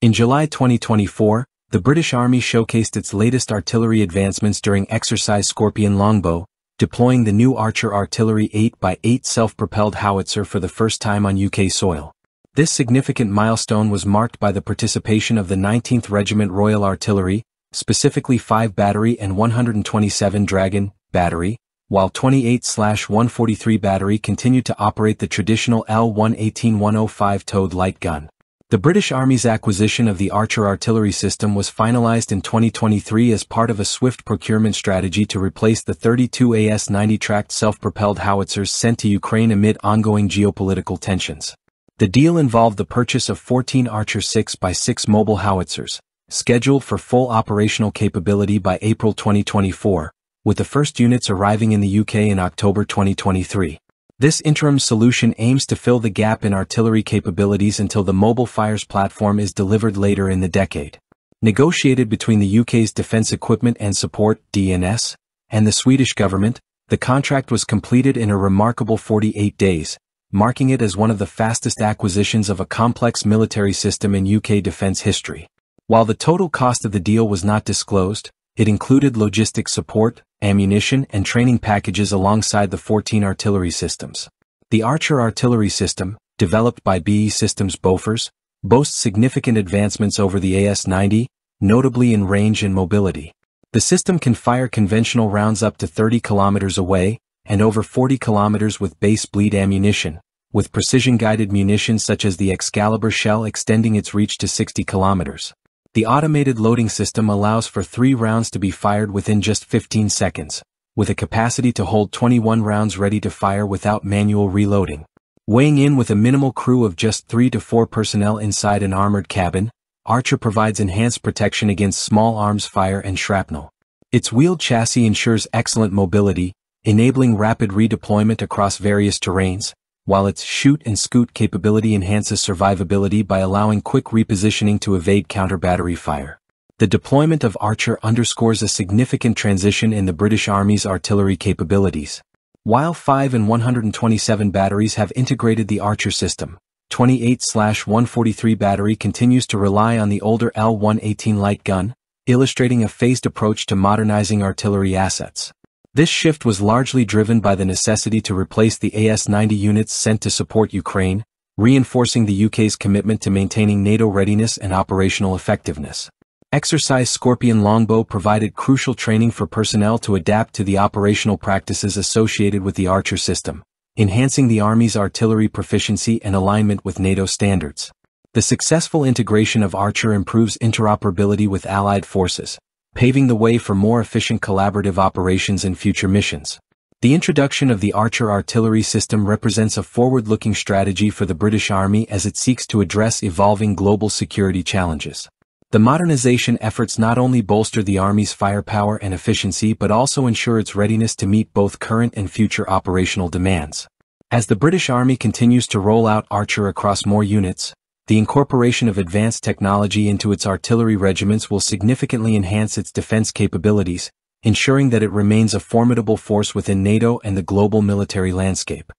In July 2024, the British Army showcased its latest artillery advancements during Exercise Scorpion Longbow, deploying the new Archer Artillery 8x8 self-propelled howitzer for the first time on UK soil. This significant milestone was marked by the participation of the 19th Regiment Royal Artillery, specifically 5 Battery and 127 Dragon Battery, while 28-143 Battery continued to operate the traditional L118-105 towed light gun. The British Army's acquisition of the Archer artillery system was finalized in 2023 as part of a swift procurement strategy to replace the 32 AS-90 tracked self-propelled howitzers sent to Ukraine amid ongoing geopolitical tensions. The deal involved the purchase of 14 Archer 6x6 mobile howitzers, scheduled for full operational capability by April 2024, with the first units arriving in the UK in October 2023. This interim solution aims to fill the gap in artillery capabilities until the Mobile Fires platform is delivered later in the decade. Negotiated between the UK's Defence Equipment and Support DE&S, and the Swedish government, the contract was completed in a remarkable 48 days, marking it as one of the fastest acquisitions of a complex military system in UK defence history. While the total cost of the deal was not disclosed, it included logistic support, ammunition and training packages alongside the 14 artillery systems. The Archer artillery system, developed by BAE Systems Bofors, boasts significant advancements over the AS-90, notably in range and mobility. The system can fire conventional rounds up to 30 kilometers away, and over 40 kilometers with base bleed ammunition, with precision-guided munitions such as the Excalibur shell extending its reach to 60 kilometers. The automated loading system allows for three rounds to be fired within just 15 seconds, with a capacity to hold 21 rounds ready to fire without manual reloading. Weighing in with a minimal crew of just 3 to 4 personnel inside an armored cabin, Archer provides enhanced protection against small arms fire and shrapnel. Its wheeled chassis ensures excellent mobility, enabling rapid redeployment across various terrains, while its shoot and scoot capability enhances survivability by allowing quick repositioning to evade counter-battery fire. The deployment of Archer underscores a significant transition in the British Army's artillery capabilities. While 5 and 127 batteries have integrated the Archer system, 28-143 battery continues to rely on the older L118 light gun, illustrating a phased approach to modernizing artillery assets. This shift was largely driven by the necessity to replace the AS-90 units sent to support Ukraine, reinforcing the UK's commitment to maintaining NATO readiness and operational effectiveness. Exercise Scorpion Longbow provided crucial training for personnel to adapt to the operational practices associated with the Archer system, enhancing the Army's artillery proficiency and alignment with NATO standards. The successful integration of Archer improves interoperability with allied forces, paving the way for more efficient collaborative operations in future missions. The introduction of the Archer artillery system represents a forward-looking strategy for the British Army as it seeks to address evolving global security challenges. The modernization efforts not only bolster the Army's firepower and efficiency but also ensure its readiness to meet both current and future operational demands. As the British Army continues to roll out Archer across more units, the incorporation of advanced technology into its artillery regiments will significantly enhance its defense capabilities, ensuring that it remains a formidable force within NATO and the global military landscape.